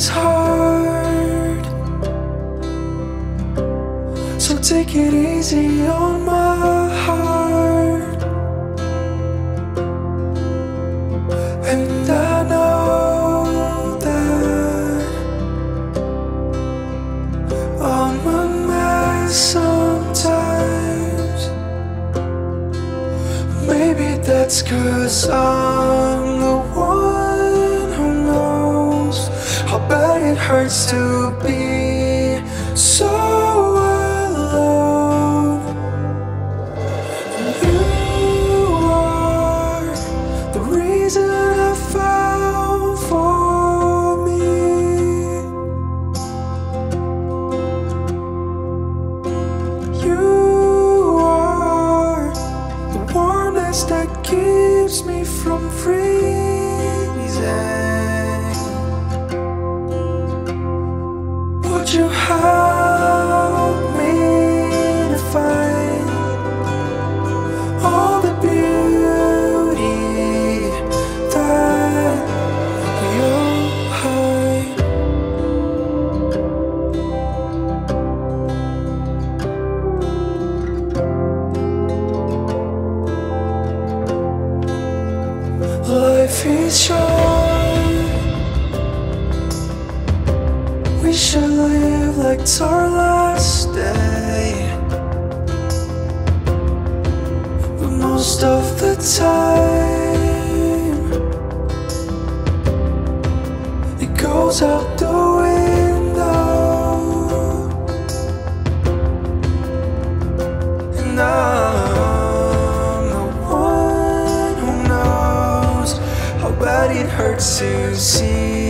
is hard. So take it easy on my heart. And I know that I'm a mess sometimes. Maybe that's cause I'm hurts to be so alone. You are the reason I found for me. You are the warmness that keeps me from freezing. Help me to find all the beauty that hide? Life is short. We should live like it's our last day. But most of the time, it goes out the window. And I'm the one who knows how bad it hurts to see